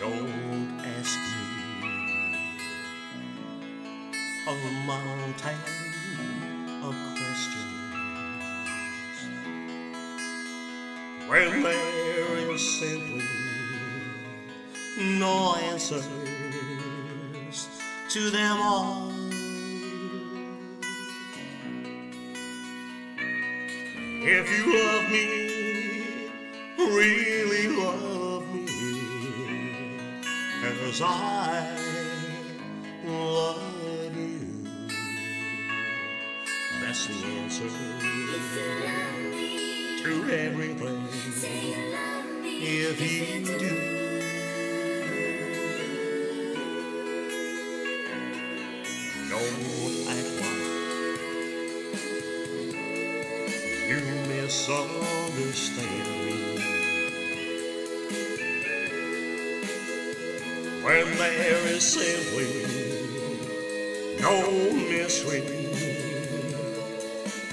Don't ask me a mountain of questions when there is simply no answers to them all. If you love me, really as I love you, that's the answer to everything. If you do. Don't act like you misunderstand me. When there is simply no mystery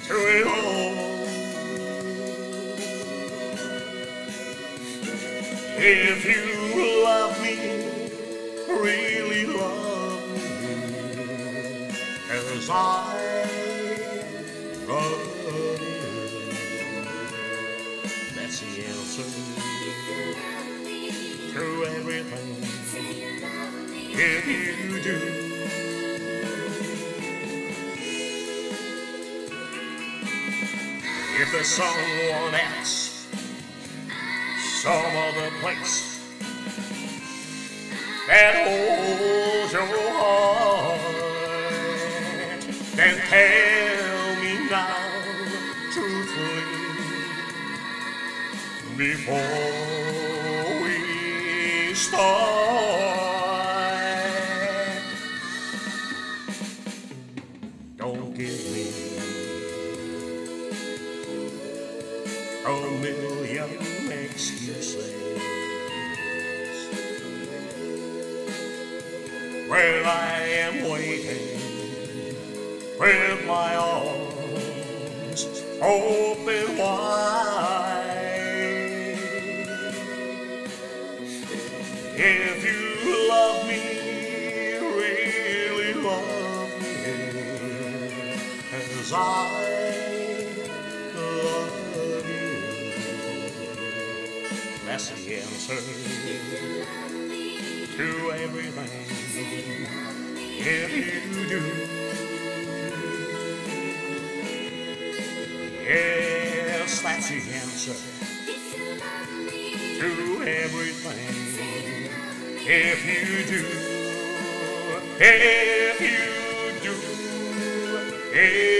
to it all. If you love me, really love me, as I love you, that's the answer to everything. If you do. If there's someone else, some other place that holds your heart, then tell me now truthfully before we start. Give me a million excuses when I am waiting with my arms open wide. If you love me, really love as I love you, that's the answer to everything. If you do. Yes, that's the answer to everything. If you do, if you do, if